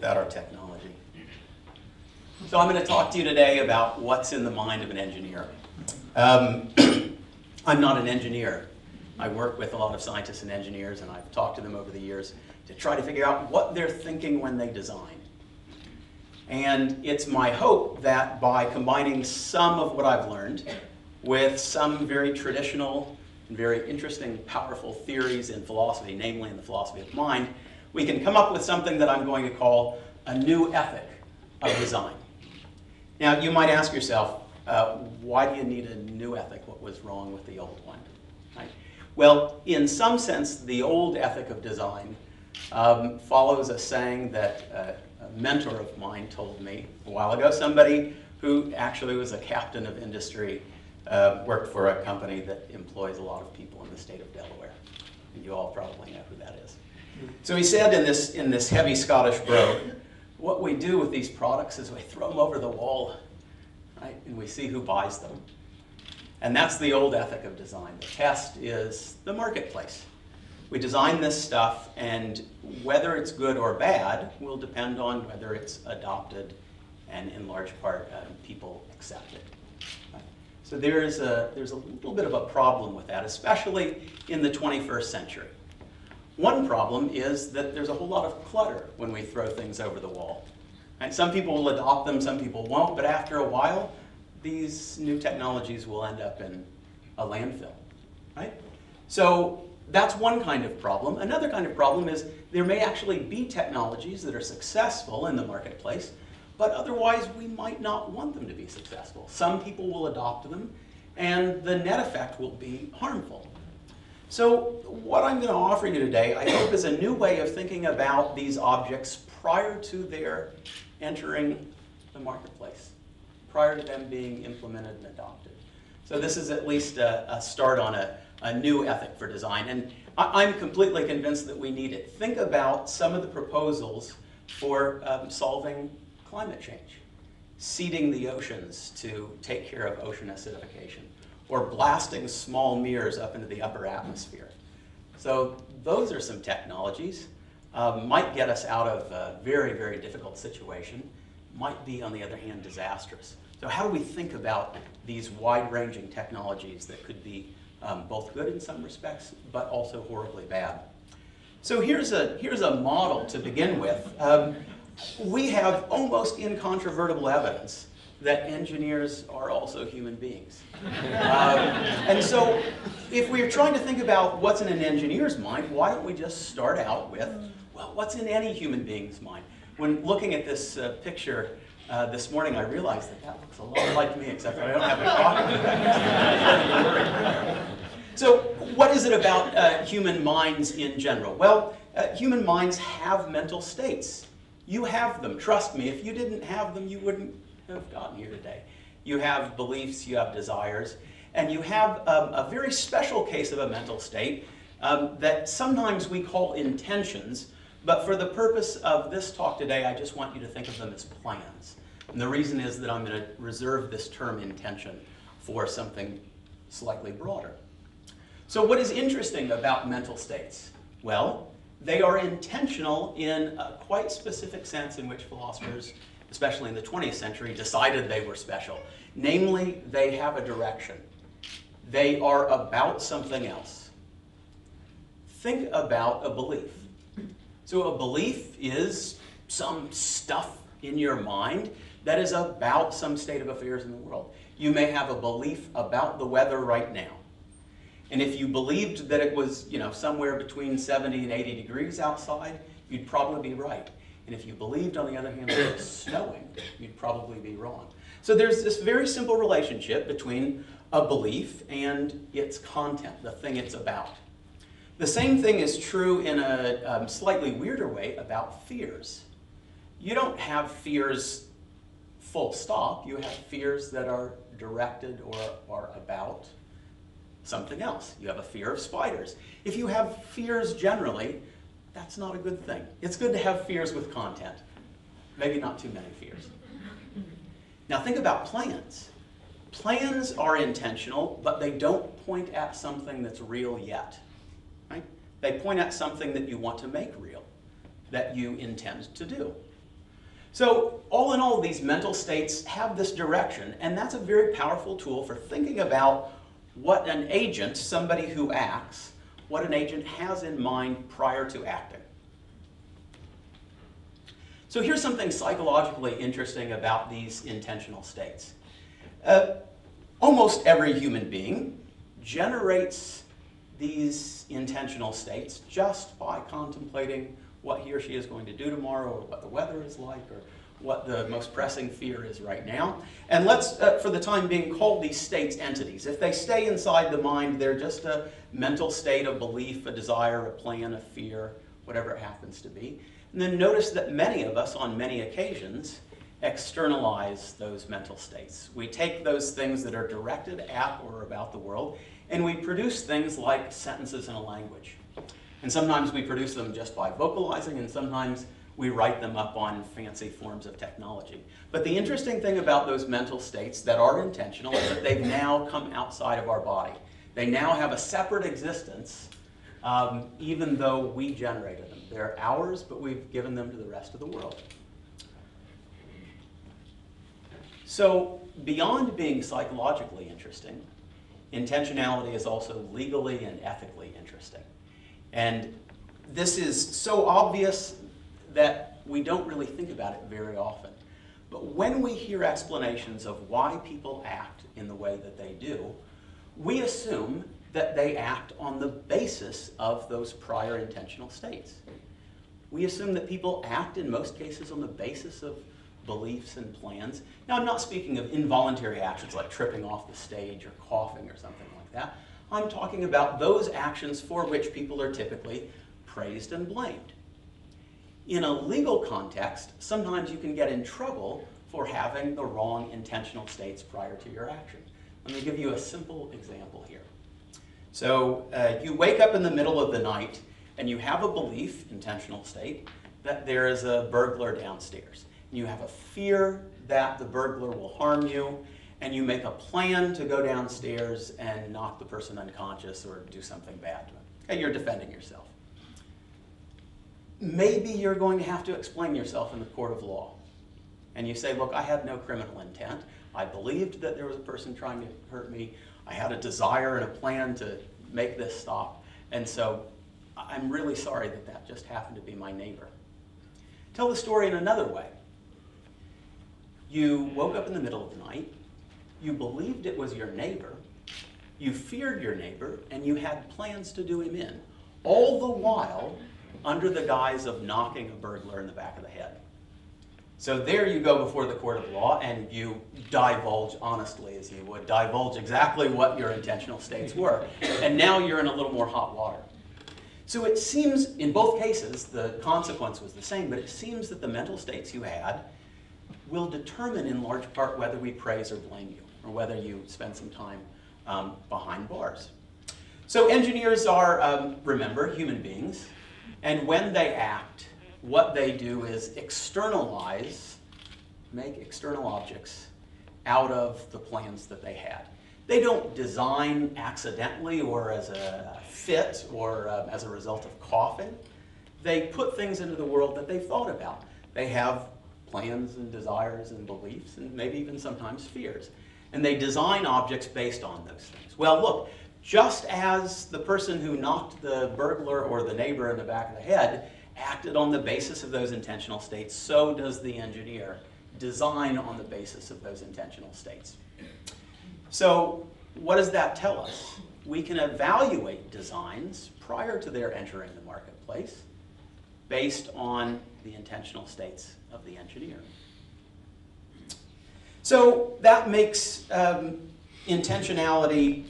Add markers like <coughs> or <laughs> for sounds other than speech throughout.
without our technology? So I'm going to talk to you today about what's in the mind of an engineer. Um, <clears throat> I'm not an engineer. I work with a lot of scientists and engineers, and I've talked to them over the years to try to figure out what they're thinking when they design. And it's my hope that by combining some of what I've learned with some very traditional and very interesting, powerful theories in philosophy, namely in the philosophy of mind, we can come up with something that I'm going to call a new ethic of design. Now, you might ask yourself, uh, why do you need a new ethic? What was wrong with the old one? Right? Well, in some sense, the old ethic of design um, follows a saying that uh, a mentor of mine told me a while ago, somebody who actually was a captain of industry, uh, worked for a company that employs a lot of people in the state of Delaware. And you all probably know who that is. So he said in this, in this heavy Scottish brogue, what we do with these products is we throw them over the wall, right, and we see who buys them. And that's the old ethic of design. The test is the marketplace. We design this stuff, and whether it's good or bad will depend on whether it's adopted and, in large part, um, people accept it. So there's a, there's a little bit of a problem with that, especially in the 21st century. One problem is that there's a whole lot of clutter when we throw things over the wall. Right? Some people will adopt them, some people won't, but after a while, these new technologies will end up in a landfill. Right? So that's one kind of problem. Another kind of problem is there may actually be technologies that are successful in the marketplace, but otherwise we might not want them to be successful. Some people will adopt them, and the net effect will be harmful. So what I'm going to offer you today, I hope, is a new way of thinking about these objects prior to their entering the marketplace, prior to them being implemented and adopted. So this is at least a, a start on a, a, new ethic for design. And I, am completely convinced that we need it. Think about some of the proposals for um, solving climate change, seeding the oceans to take care of ocean acidification or blasting small mirrors up into the upper atmosphere. So those are some technologies. Um, might get us out of a very, very difficult situation. Might be, on the other hand, disastrous. So how do we think about these wide-ranging technologies that could be um, both good in some respects, but also horribly bad? So here's a, here's a model to begin with. Um, we have almost incontrovertible evidence that engineers are also human beings. um, and so if we're trying to think about what's in an engineer's mind, why don't we just start out with, well, what's in any human being's mind? When looking at this uh, picture uh, this morning, I realized that that looks a lot like me, except I don't have a coffee. so what is it about uh, human minds in general? Well, uh, human minds have mental states. You have them. Trust me, if you didn't have them, you wouldn't have gotten here today. You have beliefs, you have desires, and you have um, a very special case of a mental state um, that sometimes we call intentions, but for the purpose of this talk today, I just want you to think of them as plans. And the reason is that I'm going to reserve this term intention for something slightly broader. So what is interesting about mental states? Well, they are intentional in a quite specific sense in which philosophers especially in the 20th century, decided they were special. Namely, they have a direction. They are about something else. Think about a belief. So a belief is some stuff in your mind that is about some state of affairs in the world. You may have a belief about the weather right now. And if you believed that it was, you know, somewhere between 70 and 80 degrees outside, you'd probably be right. And if you believed, on the other hand, that it was snowing, you'd probably be wrong. So there's this very simple relationship between a belief and its content, the thing it's about. The same thing is true in a um, slightly weirder way about fears. You don't have fears full stop. You have fears that are directed or are about something else. You have a fear of spiders. If you have fears generally, that's not a good thing. It's good to have fears with content. Maybe not too many fears. Now think about plans. Plans are intentional, but they don't point at something that's real yet. Right? They point at something that you want to make real. that you intend to do. So all in all, these mental states have this direction, and that's a very powerful tool for thinking about what an agent, somebody who acts, what an agent has in mind prior to acting. So here's something psychologically interesting about these intentional states. Uh, almost every human being generates these intentional states just by contemplating what he or she is going to do tomorrow or what the weather is like or what the most pressing fear is right now. And let's, uh, for the time being, call these states entities. If they stay inside the mind, they're just a mental state, of belief, a desire, a plan, a fear, whatever it happens to be. And then notice that many of us, on many occasions, externalize those mental states. We take those things that are directed at or about the world, and we produce things like sentences in a language. And sometimes we produce them just by vocalizing, and sometimes we write them up on fancy forms of technology. But the interesting thing about those mental states that are intentional is that they've now come outside of our body. They now have a separate existence, um, even though we generated them. They're ours, but we've given them to the rest of the world. So, beyond being psychologically interesting, intentionality is also legally and ethically interesting. And this is so obvious that we don't really think about it very often. But when we hear explanations of why people act in the way that they do, we assume that they act on the basis of those prior intentional states. We assume that people act in most cases on the basis of beliefs and plans. Now, I'm not speaking of involuntary actions like tripping off the stage or coughing or something like that. I'm talking about those actions for which people are typically praised and blamed. In a legal context, sometimes you can get in trouble for having the wrong intentional states prior to your action. Let me give you a simple example here. So uh, you wake up in the middle of the night and you have a belief, intentional state, that there is a burglar downstairs. And you have a fear that the burglar will harm you, and you make a plan to go downstairs and knock the person unconscious or do something bad to them. Okay, you're defending yourself. Maybe you're going to have to explain yourself in the court of law. And you say, look, I had no criminal intent. I believed that there was a person trying to hurt me. I had a desire and a plan to make this stop. And so I'm really sorry that that just happened to be my neighbor. Tell the story in another way. You woke up in the middle of the night, you believed it was your neighbor, you feared your neighbor, and you had plans to do him in, all the while under the guise of knocking a burglar in the back of the head. So there you go before the court of law and you divulge honestly as you would, divulge exactly what your intentional states were. And now you're in a little more hot water. So it seems, in both cases, the consequence was the same, but it seems that the mental states you had will determine in large part whether we praise or blame you, or whether you spend some time um, behind bars. So engineers are, um, remember, human beings, and when they act, what they do is externalize, make external objects out of the plans that they had. They don't design accidentally or as a fit or uh, as a result of coughing. They put things into the world that they've thought about. They have plans and desires and beliefs and maybe even sometimes fears. And they design objects based on those things. Well, look, just as the person who knocked the burglar or the neighbor in the back of the head acted on the basis of those intentional states, so does the engineer design on the basis of those intentional states. So what does that tell us? We can evaluate designs prior to their entering the marketplace based on the intentional states of the engineer. So that makes um, intentionality,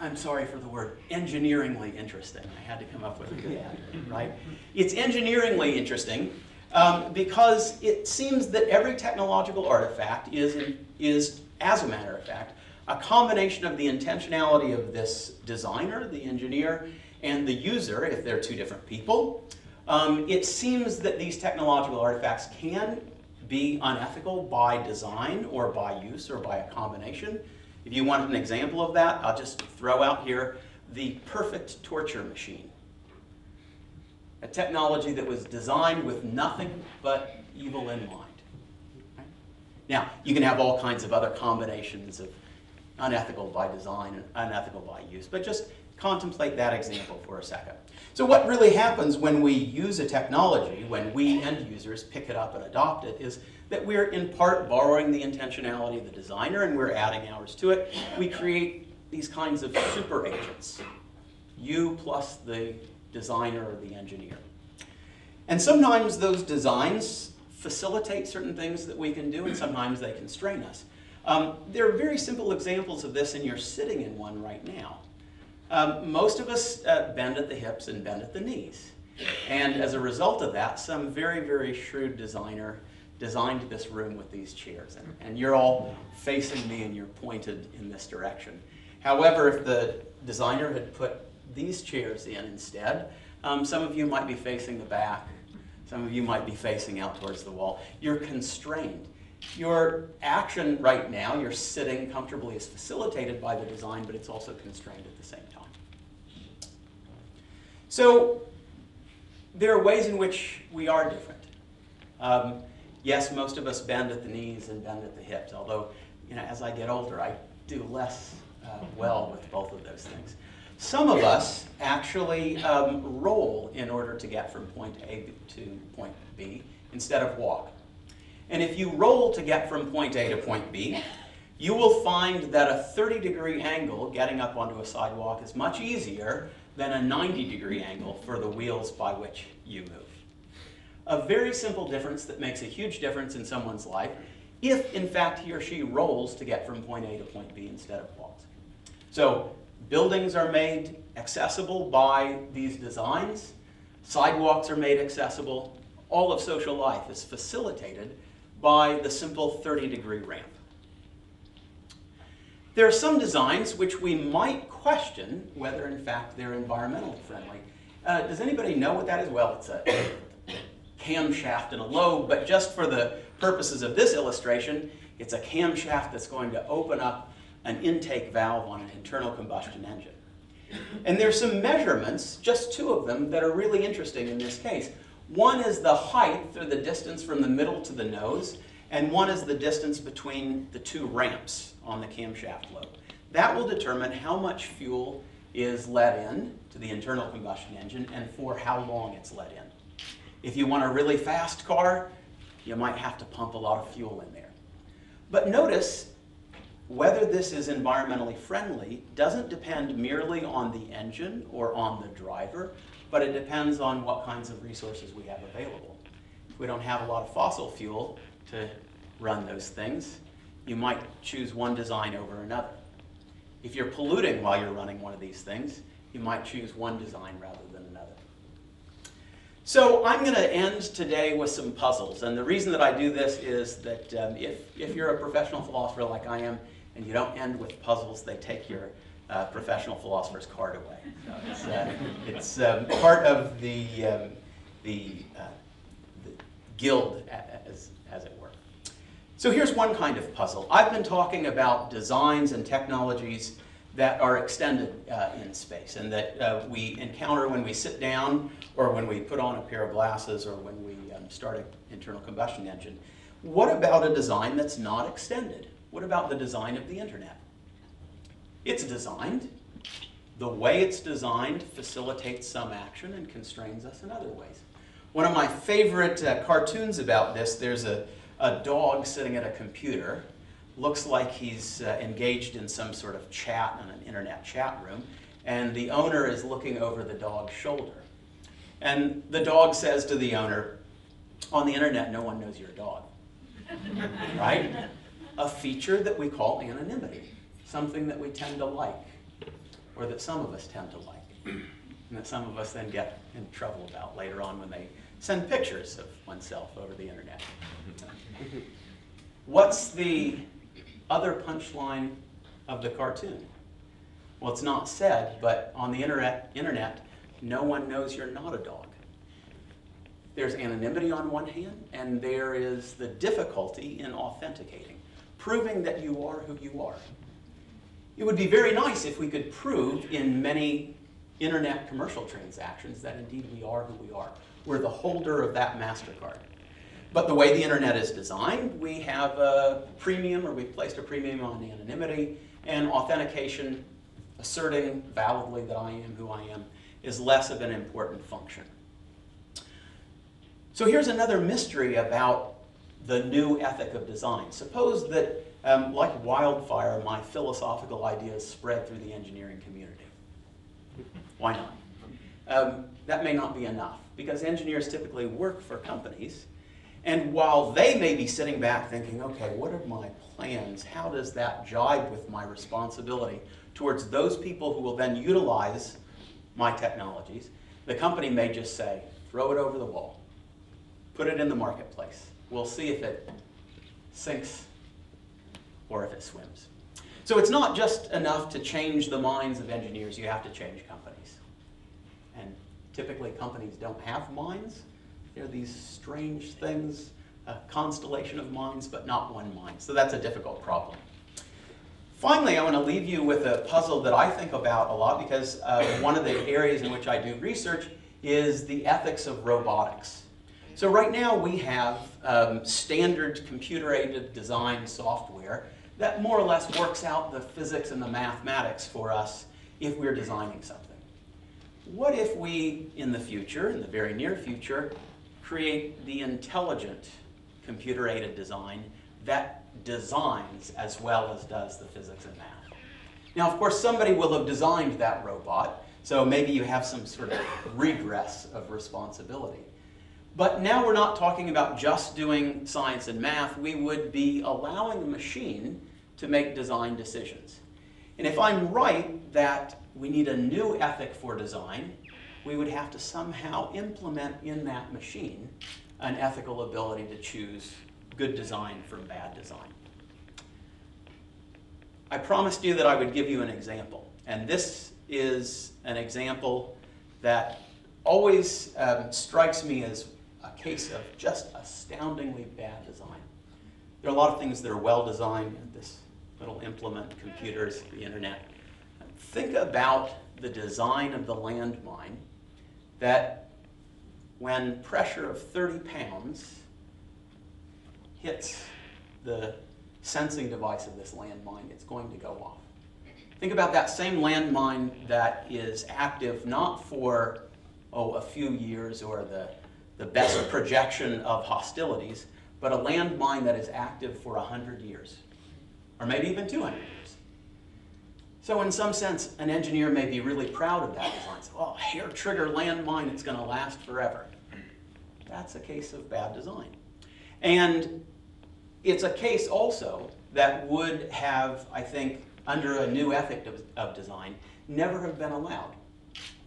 I'm sorry for the word, engineeringly interesting. I had to come up with a good adjective, right? It's engineeringly interesting um, because it seems that every technological artifact is, is as a matter of fact, a combination of the intentionality of this designer, the engineer, and the user, if they're two different people. Um, it seems that these technological artifacts can be unethical by design or by use or by a combination. If you want an example of that, I'll just throw out here the perfect torture machine. A technology that was designed with nothing but evil in mind. Now, you can have all kinds of other combinations of unethical by design and unethical by use, but just contemplate that example for a second. So what really happens when we use a technology, when we end users pick it up and adopt it, is that we're in part borrowing the intentionality of the designer and we're adding ours to it. We create these kinds of super agents, you plus the designer or the engineer. And sometimes those designs facilitate certain things that we can do and sometimes they constrain us. Um, there are very simple examples of this and you're sitting in one right now. Um, most of us uh, bend at the hips and bend at the knees. And as a result of that, some very, very shrewd designer designed this room with these chairs. And, and you're all facing me and you're pointed in this direction. However, if the designer had put these chairs in instead, um, some of you might be facing the back, some of you might be facing out towards the wall. You're constrained. Your action right now, you're sitting comfortably, is facilitated by the design, but it's also constrained at the same time. So there are ways in which we are different. Um, yes, most of us bend at the knees and bend at the hips, although you know, as I get older, I do less uh, well with both of those things. Some of us actually um, roll in order to get from point A to point B instead of walk. And if you roll to get from point A to point B, you will find that a 30 degree angle getting up onto a sidewalk is much easier than a 90 degree angle for the wheels by which you move. A very simple difference that makes a huge difference in someone's life if, in fact, he or she rolls to get from point A to point B instead of walks. So buildings are made accessible by these designs. Sidewalks are made accessible. All of social life is facilitated by the simple 30 degree ramp. There are some designs which we might question whether in fact they're environmentally friendly. Uh, does anybody know what that is? Well, it's a camshaft and a lobe, but just for the purposes of this illustration, it's a camshaft that's going to open up an intake valve on an internal combustion engine. And there's some measurements, just two of them, that are really interesting in this case. One is the height, or the distance from the middle to the nose, and one is the distance between the two ramps on the camshaft lobe. That will determine how much fuel is let in to the internal combustion engine and for how long it's let in. If you want a really fast car, you might have to pump a lot of fuel in there. But notice whether this is environmentally friendly doesn't depend merely on the engine or on the driver, but it depends on what kinds of resources we have available. If we don't have a lot of fossil fuel to run those things, you might choose one design over another. If you're polluting while you're running one of these things, you might choose one design rather than another. So I'm going to end today with some puzzles. And the reason that I do this is that um, if, if you're a professional philosopher like I am, and you don't end with puzzles, they take your uh, professional philosopher's card away. So it's, uh, it's um, part of the, um, the, uh, the guild, as, as it were. So here's one kind of puzzle. I've been talking about designs and technologies that are extended uh, in space and that uh, we encounter when we sit down or when we put on a pair of glasses or when we um, start an internal combustion engine. What about a design that's not extended? What about the design of the internet? It's designed. The way it's designed facilitates some action and constrains us in other ways. One of my favorite uh, cartoons about this, there's a, a dog sitting at a computer. Looks like he's uh, engaged in some sort of chat in an internet chat room. And the owner is looking over the dog's shoulder. And the dog says to the owner, on the internet, no one knows you're a dog. <laughs> right? A feature that we call anonymity something that we tend to like, or that some of us tend to like, and that some of us then get in trouble about later on when they send pictures of oneself over the internet. <laughs> What's the other punchline of the cartoon? Well, it's not said, but on the internet, internet, no one knows you're not a dog. There's anonymity on one hand, and there is the difficulty in authenticating, proving that you are who you are. It would be very nice if we could prove in many internet commercial transactions that indeed we are who we are. We're the holder of that MasterCard. But the way the internet is designed, we have a premium, or we've placed a premium on anonymity, and authentication, asserting validly that I am who I am, is less of an important function. So here's another mystery about the new ethic of design. Suppose that, um, like wildfire, my philosophical ideas spread through the engineering community. Why not? Um, that may not be enough, because engineers typically work for companies, and while they may be sitting back thinking, okay, what are my plans? How does that jibe with my responsibility towards those people who will then utilize my technologies? The company may just say, throw it over the wall, put it in the marketplace. We'll see if it sinks or if it swims. So it's not just enough to change the minds of engineers, you have to change companies. And typically companies don't have minds. They're these strange things, a constellation of minds, but not one mind. So that's a difficult problem. Finally, I want to leave you with a puzzle that I think about a lot because uh, one of the areas in which I do research is the ethics of robotics. So right now we have um, standard computer-aided design software that more or less works out the physics and the mathematics for us if we're designing something. What if we, in the future, in the very near future, create the intelligent computer-aided design that designs as well as does the physics and math? Now, of course, somebody will have designed that robot, so maybe you have some sort of regress of responsibility. But now we're not talking about just doing science and math. We would be allowing a machine to make design decisions. And if I'm right that we need a new ethic for design, we would have to somehow implement in that machine an ethical ability to choose good design from bad design. I promised you that I would give you an example, and this is an example that always um, strikes me as a case of just astoundingly bad design. There are a lot of things that are well designed, this little implement, computers, the internet. Think about the design of the landmine that when pressure of 30 pounds hits the sensing device of this landmine, it's going to go off. Think about that same landmine that is active not for, oh, a few years or the, the best <coughs> projection of hostilities, but a landmine that is active for 100 years, or maybe even 200 years. So in some sense, an engineer may be really proud of that design. So, oh, hair trigger landmine, it's going to last forever. That's a case of bad design. And it's a case also that would have, I think, under a new ethic of, of design, never have been allowed.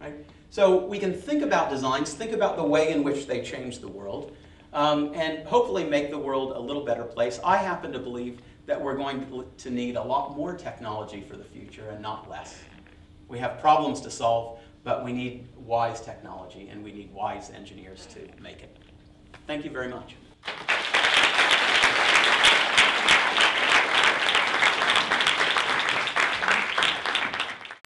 Right? So we can think about designs, think about the way in which they change the world, um, and hopefully make the world a little better place. I happen to believe that we're going to need a lot more technology for the future and not less. We have problems to solve, but we need wise technology and we need wise engineers to make it. Thank you very much.